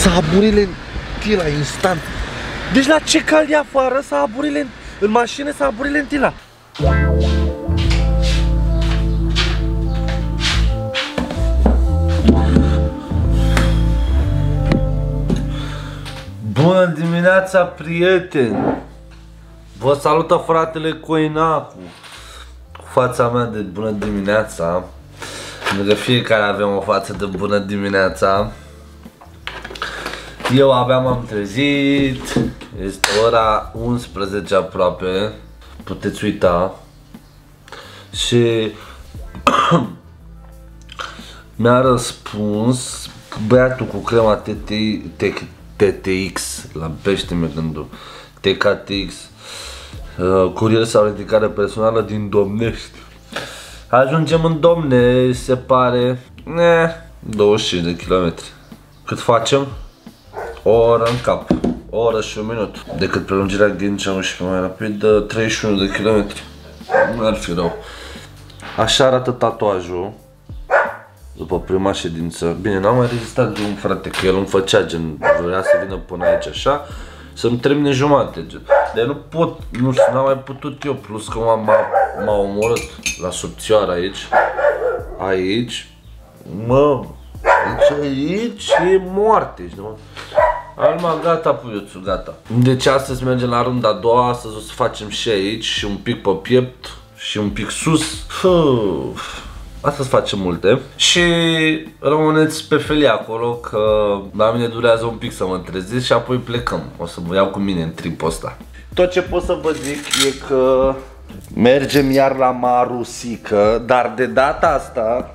Saburile în tila instant. Deci la ce cald e afară, saburile în, în mașină, saburile în tila. Bună dimineața, prieteni! Vă salută fratele Coinacu cu fața mea de bună dimineața pentru că fiecare avem o față de bună dimineața Eu abia m-am trezit. Este ora 11 aproape. Puteți uita. Și Mi-a răspuns băiatul cu crema TT, TTX La pește mi gândul. TKTX uh, Curier sau ridicare personală din Domnești. Ajungem în Domne, se pare. Ne, 25 de kilometri. Cât facem? O oră în cap O oră și un minut Decât prelungirea Ghincea 11 mai rapid 31 de kilometri Nu ar fi rău Așa arată tatuajul după prima ședință. Bine, n-am mai rezistat de un frate, că el îmi făcea gen, vrea să vină până aici așa, să-mi termine jumate. Gen. Dar nu pot, nu știu, n-am mai putut eu, plus că m-a omorât la subțioară aici. Aici, mă, deci aici e moarte, știi, Alma, gata, puiuțul, gata. Deci astăzi mergem la runda a doua, astăzi o să facem și aici, și un pic pe piept, și un pic sus. Uf. Astăzi facem multe și rămâneți pe felia acolo că la mine durează un pic să mă trezesc și apoi plecăm. O să vă iau cu mine în tripul ăsta. Tot ce pot să vă zic e că mergem iar la Marusică, dar de data asta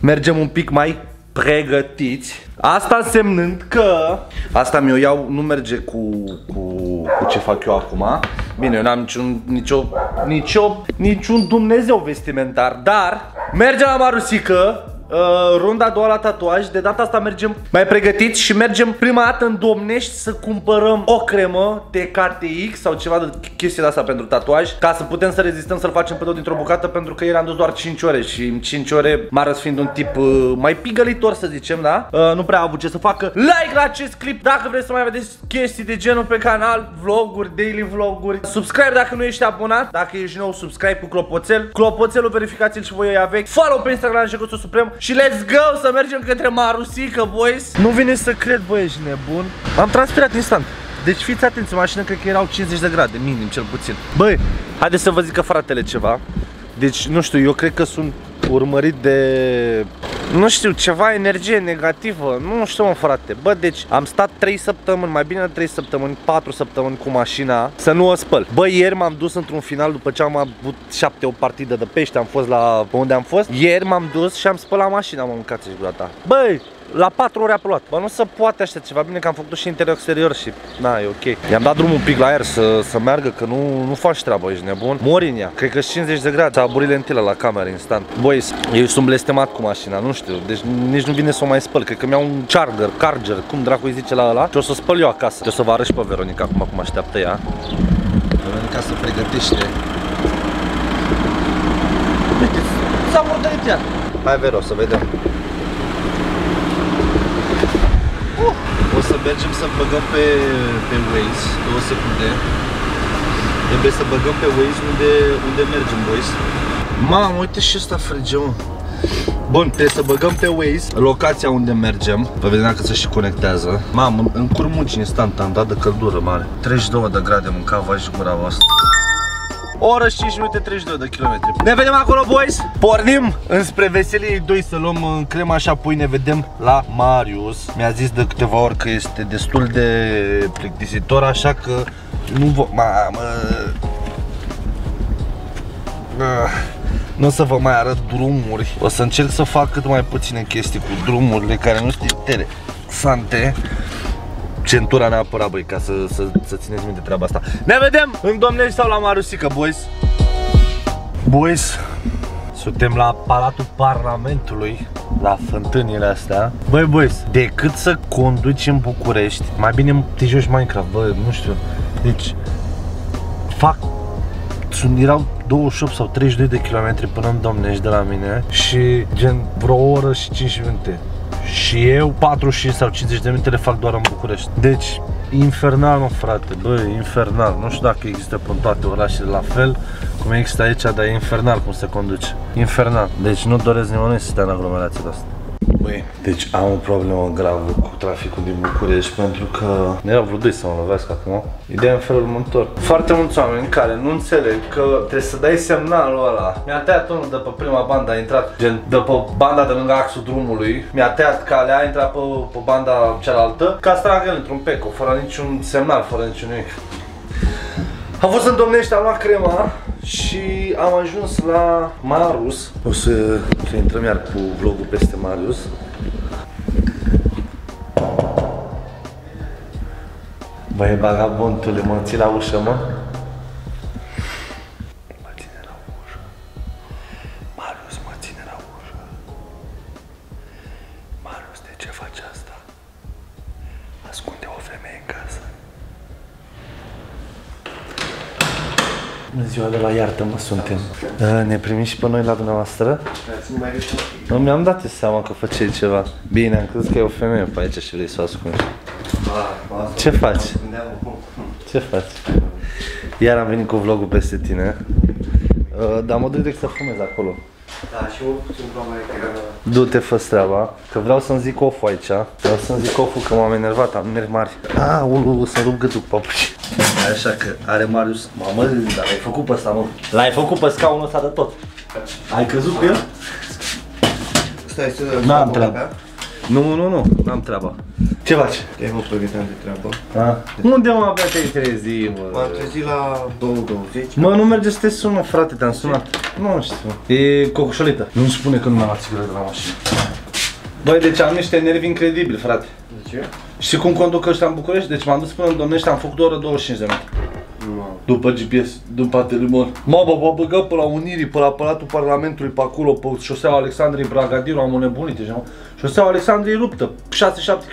mergem un pic mai pregătiți. Asta însemnând că asta mi-o iau, nu merge cu, cu, cu ce fac eu acum. Bine, eu n-am niciun, nicio, nicio, niciun Dumnezeu vestimentar, dar mergem la Marusică uh, runda a doua la tatuaj. De data asta mergem mai pregătiți și mergem prima dată în Domnești să cumpărăm o cremă TKTX sau ceva de chestie de asta pentru tatuaj ca să putem să rezistăm să-l facem pe tot dintr-o bucată pentru că ieri am dus doar 5 ore și în 5 ore Maras fiind un tip uh, mai pigălitor să zicem, da? Uh, nu prea a avut ce să facă. Like la acest clip dacă vreți să mai vedeți chestii de genul pe canal, vloguri, daily vloguri. Subscribe dacă nu ești abonat, dacă ești nou, subscribe cu clopoțel. Clopoțelul verificați-l și voi aveți. Follow pe Instagram și Suprem și let's go să mergem către Marusică, boys. Nu vine să cred, băi, ești nebun. Am transpirat instant. Deci fiți atenți, în mașină cred că erau 50 de grade, minim cel puțin. Băi, haideți să vă zică fratele ceva. Deci, nu știu, eu cred că sunt urmărit de nu știu, ceva energie negativă, nu știu mă frate. Bă, deci am stat 3 săptămâni, mai bine de 3 săptămâni, 4 săptămâni cu mașina Să nu o spăl. Bă, ieri m-am dus într-un final după ce am avut 7 o partidă de pește Am fost la, pe unde am fost. Ieri m-am dus și am spălat mașina, mă mâncați și gura ta Băi, la 4 ore a plouat. Bă, nu se poate așa ceva. Bine că am făcut și interior exterior și na, e ok. I-am dat drumul un pic la aer să, să meargă, că nu, nu faci treaba, ești nebun. Mori în ea. Cred că 50 de grade, aburile în la cameră instant. Băi, eu sunt blestemat cu mașina, nu știu. Deci nici nu vine să o mai spăl. Cred că mi-au un charger, charger, cum dracu îi zice la ăla. Și o să spăl eu acasă. Și o să vă arăt și pe Veronica acum cum așteaptă ea. Veronica se pregătește. Uite, s-a murdărit ea. Hai, Vero, să vedem. O să mergem să băgăm pe, pe Waze, două secunde. Trebuie să băgăm pe Waze unde, unde mergem, boys. Mamă, uite și ăsta frige, mă. Bun, trebuie să băgăm pe Waze locația unde mergem Vă vedem dacă se și conectează Mamă, în curmuci instant am dat de căldură mare 32 de grade mâncava și gura voastră o oră și 5 minute 32 de kilometri. Ne vedem acolo, boys? Pornim înspre Veseliei 2 să luăm în crema și apoi ne vedem la Marius. Mi-a zis de câteva ori că este destul de plictisitor Așa că nu vă... Mamă... Nu o să vă mai arăt drumuri. O să încerc să fac cât mai puține chestii cu drumurile care nu sunt interesante centura neapărat, băi, ca să, să, să țineți minte treaba asta. Ne vedem în Domnești sau la Marusică, boys. Boys, suntem la Palatul Parlamentului, la fântânile astea. Băi, boys, decât să conduci în București, mai bine te joci Minecraft, bă, nu știu. Deci, fac, sunt, erau 28 sau 32 de kilometri până în Domnești de la mine și gen vreo oră și 5 minute Și eu 45 sau 50 de minute le fac doar în București. Deci, infernal, mă frate, bă, infernal. Nu știu dacă există pe toate orașele la fel, cum există aici, dar e infernal cum se conduce. Infernal. Deci nu doresc nimănui să stea în aglomerația asta. Băi, deci am o problemă gravă cu traficul din București pentru că ne au vrut doi să mă lovesc acum. Ideea în felul următor. Foarte mulți oameni care nu înțeleg că trebuie să dai semnalul ăla. Mi-a tăiat unul de pe prima bandă, a intrat gen de pe banda de lângă axul drumului. Mi-a tăiat calea, a intrat pe, pe banda cealaltă ca să tragă el într-un peco, fără niciun semnal, fără niciun nimic. Am fost în Domnești, am luat crema și am ajuns la Marus. O să, să intrăm iar cu vlogul peste Marius. Băi, vagabondule, mă ții la ușă, mă? Mă ține la ușă. Marius mă ține la ușă. Marius, de ce faci asta? Ascunde o femeie în Bună ziua de la iartă-mă suntem. Uh, Ne primiți și pe noi la dumneavoastră? Nu mi-am dat seama că făceai ceva. Bine, am crezut că e o femeie pe aici și vrei să o ascunzi. Ce faci? Ce faci? Iar am venit cu vlogul peste tine. Uh, dar mă duc direct să fumez acolo. Da, și eu sunt probleme că... Du-te, fă treaba, că vreau să-mi zic off aici. Vreau să-mi zic off că m-am enervat, am nervi mari. Ah, ulu, să rup gâtul cu papuci. Așa că are Marius, mamă, dar l-ai făcut pe ăsta, mă. L-ai făcut pe scaunul ăsta de tot. Ai căzut cu el? Stai să... N-am treabă. Nu, nu, nu, n-am treaba. Ce faci? Te-ai mă pregăteam de treabă. A? Unde mă abia te-ai trezit, mă? M-am trezit la 2.20. Mă, nu merge să te sună, frate, te-am sunat. Nu știu. E cocoșolită. Nu-mi spune că nu mi-am luat țigară de la mașină. Băi, deci am niște nervi incredibili, frate. De ce? Și cum conduc ăștia în București? Deci m-am dus până în Domnești, am făcut o oră 25 de minute. Nu. După GPS, după telemon. Mă, bă, bă, băgă pe la Unirii, pe la Palatul Parlamentului, pe acolo, pe șoseaua Alexandrei Bragadiru, am nebunit deja. Șoseaua Alexandrei ruptă, 6-7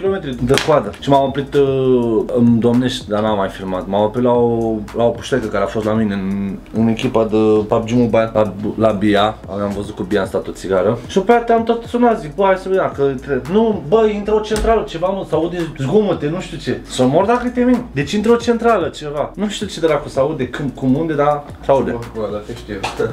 km de coadă. Și m-am oprit uh, în Domnești, dar n-am mai filmat. M-am oprit la o, la o puștecă care a fost la mine în, în echipa de PUBG Mobile la, la Bia. Am văzut cu Bia am stat o țigară. Și după aia te-am tot sunat, zic, bă, hai să vedem că trebuie. Nu, bă, intră o centrală, ceva mă, să aude zgomote, nu știu ce. Să mor dacă te min. Deci intră o centrală, ceva. Nu știu ce dracu să aude, când, cum, unde, dar se aude. Bă, dar te știu.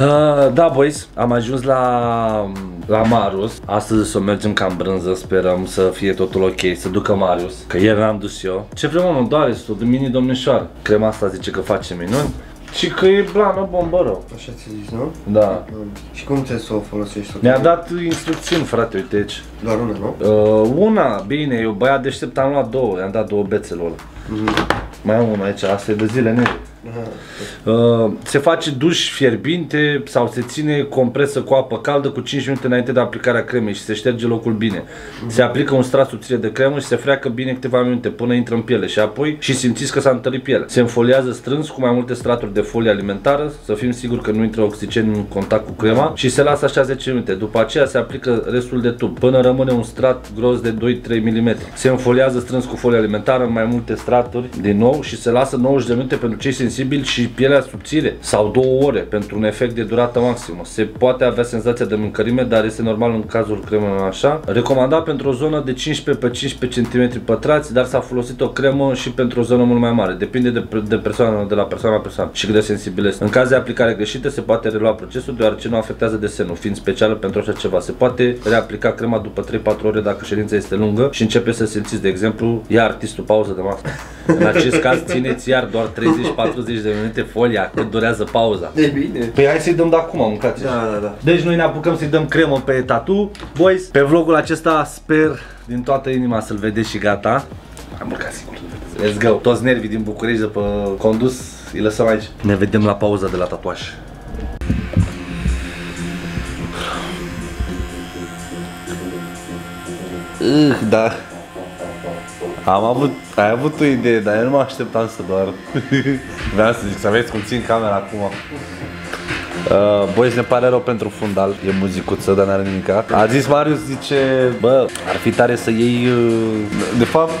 Uh, da, boys, am ajuns la, la Marius. Astăzi o să mergem ca în brânză, sperăm să fie totul ok, să ducă Marius. Că ieri n-am dus eu. Ce vrem, mă, doare, este o mini domnișoară. Crema asta zice că face minuni. Și că e blană bombă rău. Așa ți zis, nu? Da. Și cum trebuie să o folosești? Să o Mi-a dat instrucțiuni, frate, uite aici. Doar una, nu? Uh, una, bine, eu băiat deștept am luat două, i-am dat două bețele ăla. Mai am una aici, asta e de zile negre. Aha. Uh, se face duș fierbinte sau se ține compresă cu apă caldă cu 5 minute înainte de aplicarea cremei și se șterge locul bine. Se aplică un strat subțire de cremă și se freacă bine câteva minute până intră în piele și apoi și simțiți că s-a întărit pielea. Se înfoliază strâns cu mai multe straturi de folie alimentară, să fim siguri că nu intră oxigen în contact cu crema și se lasă așa 10 minute. După aceea se aplică restul de tub până rămâne un strat gros de 2-3 mm. Se înfoliază strâns cu folie alimentară în mai multe straturi din nou și se lasă 90 de minute pentru cei sensibili și pielea subțire sau două ore pentru un efect de durată maximă. Se poate avea senzația de mâncărime, dar este normal în cazul cremelor așa. Recomandat pentru o zonă de 15 pe 15 cm pătrați, dar s-a folosit o cremă și pentru o zonă mult mai mare. Depinde de, de persoană, de la persoană la persoană și cât de sensibil este. În caz de aplicare greșită se poate relua procesul deoarece nu afectează desenul, fiind specială pentru așa ceva. Se poate reaplica crema după 3-4 ore dacă ședința este lungă și începe să simțiți, de exemplu, ia artistul pauză de masă. În acest caz țineți iar doar 30-40 de minute folia cât durează pauza. E bine. Păi hai să-i dăm de acum, mâncați. Da, da, da. Deci noi ne apucăm să-i dăm cremă pe tatu. Boys, pe vlogul acesta sper din toată inima să-l vedeți și gata. Am mâncat sigur. Let's go. Toți nervii din București de pe condus, îi lăsăm aici. Ne vedem la pauza de la tatuaj. Uh, da. Am avut, ai avut o idee, dar eu nu mă așteptam să doar. Vreau să zic, să aveți cum țin camera acum. Uh, boys, ne pare rău pentru fundal, e muzicuță, dar n-are nimica. A zis Marius, zice, bă, ar fi tare să iei, uh, de fapt,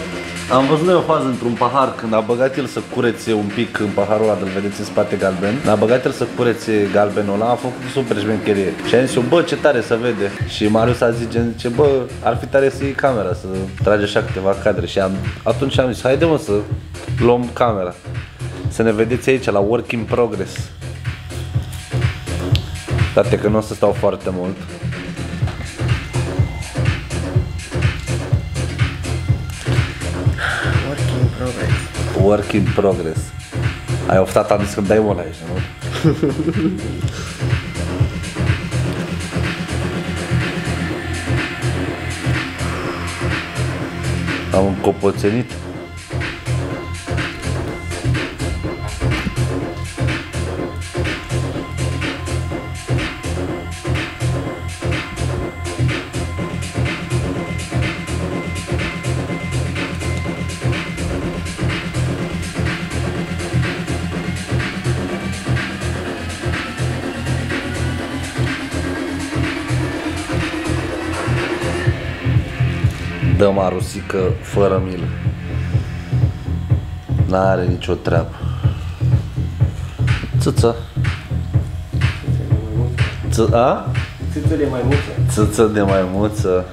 Am văzut noi o fază într-un pahar când a băgat el să curețe un pic în paharul ăla, îl vedeți în spate galben. A băgat el să curețe galbenul ăla, a făcut super șmecherie. Și am zis eu, bă, ce tare să vede. Și Marius a zis, gen, zice, bă, ar fi tare să iei camera, să trage așa câteva cadre. Și am, atunci am zis, haide mă să luăm camera. Să ne vedeți aici, la Work in Progress. Toate că nu o să stau foarte mult. Work in progress. Ai oftat, am zis că dai mult aici, nu? Am încopoțenit. Dă marusică fără milă. N-are nicio treabă. Țâță. Ță, a? Țâțele mai multe. Țâță de maimuță.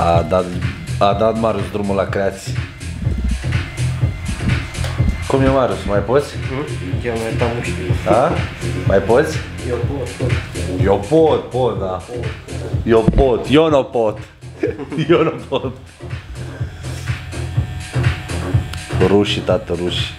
A dat, a dat Marius drumul la creații. Cum e Marius? Mai poți? Eu mai dau mușchi. Da? Mai poți? Eu pot, pot. Eu pot, pot, da. Eu pot, eu nu pot. Eu nu pot. Rușii, tată, rușii.